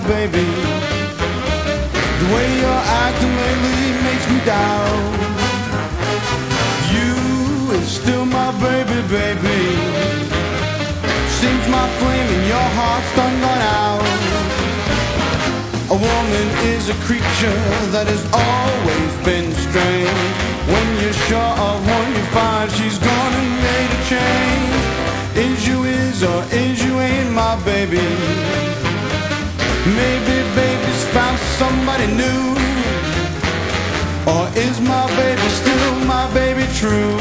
baby. The way you're acting lately makes me doubt. You is still my baby, baby. Seems my flame in your heart's done gone out. A woman is a creature that has always been strange. When you're sure of one you find she's gone and made a change. Is you is or is you ain't my baby? Maybe baby's found somebody new. Or is my baby still my baby true?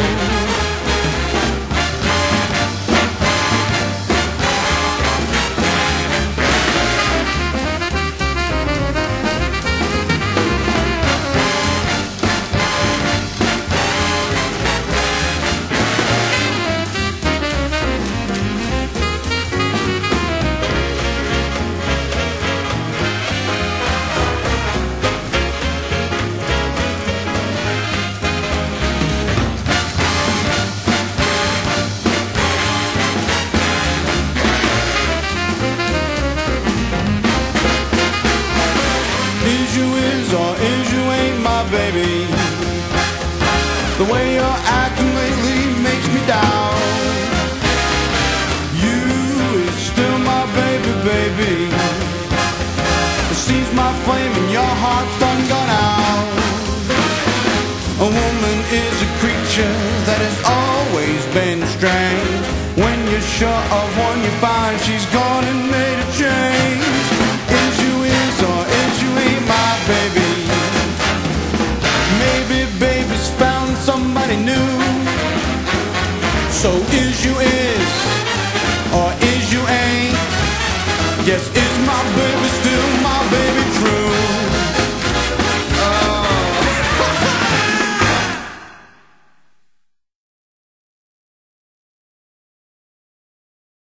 The way you're acting lately makes me doubt. You is still my baby, baby. It seems my flame in your heart's done gone out. A woman is a creature that has always been strange. When you're sure of one, you find she's gone and made a change. Somebody new. So is you is or is you ain't? Yes, is my baby still my baby?